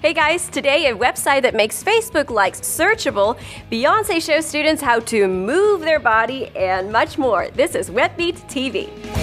Hey guys, today a website that makes Facebook likes searchable. Beyonce shows students how to move their body and much more. This is Webbeat TV.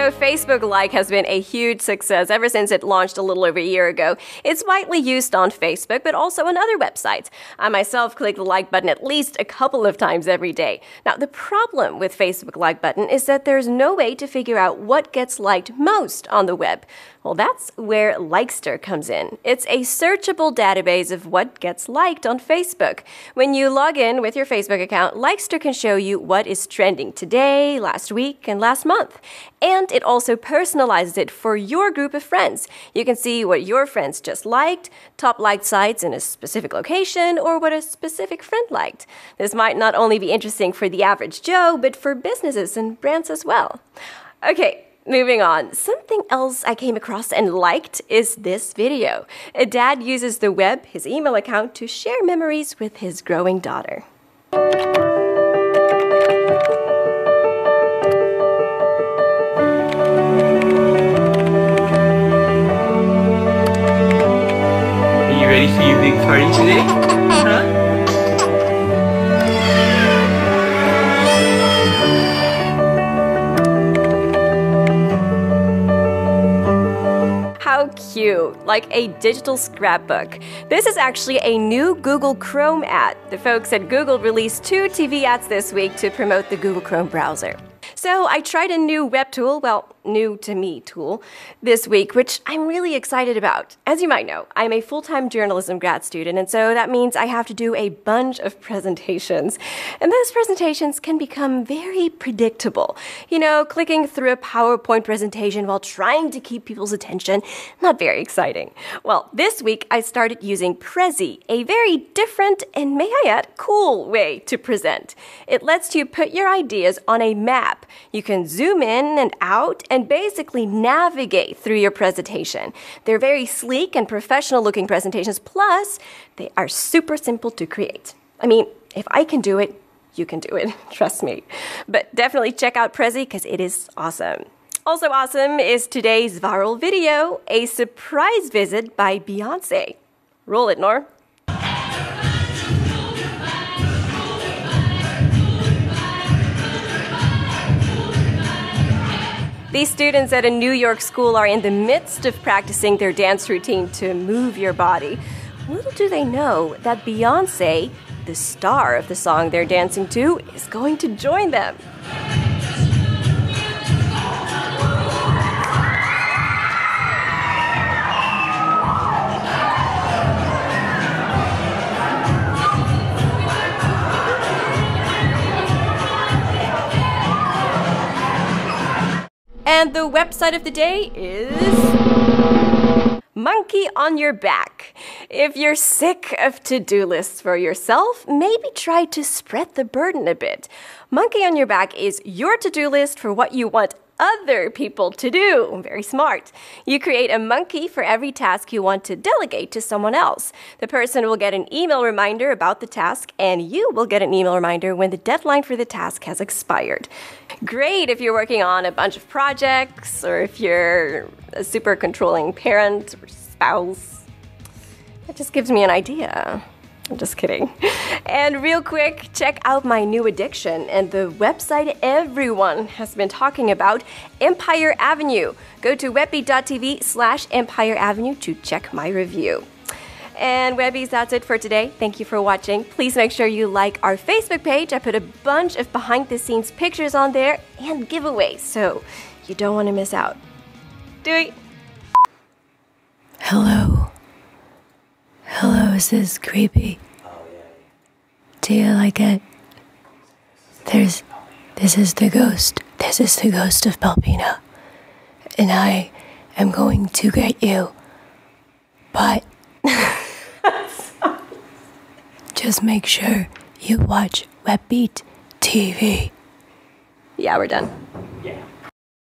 So, Facebook Like has been a huge success ever since it launched a little over a year ago. It's widely used on Facebook, but also on other websites. I myself click the like button at least a couple of times every day. Now, the problem with Facebook Like button is that there's no way to figure out what gets liked most on the web. Well, that's where Likester comes in. It's a searchable database of what gets liked on Facebook. When you log in with your Facebook account, Likester can show you what is trending today, last week, and last month. And it also personalizes it for your group of friends. You can see what your friends just liked, top liked sites in a specific location, or what a specific friend liked. This might not only be interesting for the average Joe, but for businesses and brands as well. Okay, Moving on, something else I came across and liked is this video. A dad uses the web, his email account, to share memories with his growing daughter. Are you ready for your big party today? Huh? Cute, like a digital scrapbook. This is actually a new Google Chrome ad. The folks at Google released two TV ads this week to promote the Google Chrome browser. So I tried a new web tool, well, new to me tool, this week, which I'm really excited about. As you might know, I'm a full time journalism grad student, and so that means I have to do a bunch of presentations. And those presentations can become very predictable. You know, clicking through a PowerPoint presentation while trying to keep people's attention, not very exciting. Well, this week I started using Prezi, a very different and, may I add, cool way to present. It lets you put your ideas on a map you can zoom in and out and basically navigate through your presentation. They're very sleek and professional looking presentations, plus, they are super simple to create. I mean, if I can do it, you can do it, trust me. But definitely check out Prezi because it is awesome. Also awesome is today's viral video, a surprise visit by Beyonce. Roll it, Nor. These students at a New York school are in the midst of practicing their dance routine to move your body. Little do they know that Beyonce, the star of the song they're dancing to, is going to join them. And the website of the day is Monkey on Your Back. If you're sick of to do lists for yourself, maybe try to spread the burden a bit. Monkey on Your Back is your to do list for what you want other people to do. Very smart. You create a monkey for every task you want to delegate to someone else. The person will get an email reminder about the task, and you will get an email reminder when the deadline for the task has expired. Great if you're working on a bunch of projects or if you're a super controlling parent or spouse. That just gives me an idea. I'm just kidding. And real quick, check out my new addiction and the website everyone has been talking about, Empire Avenue. Go to webbeat.tv slash Empire Avenue to check my review. And Webbies, that's it for today. Thank you for watching. Please make sure you like our Facebook page. I put a bunch of behind the scenes pictures on there and giveaways, so you don't want to miss out. Do it. Hello. Hello, is creepy? Do you like it? There's. This is the ghost. This is the ghost of Pelpina. And I am going to get you. But. just make sure you watch Webbeat TV. Yeah, we're done.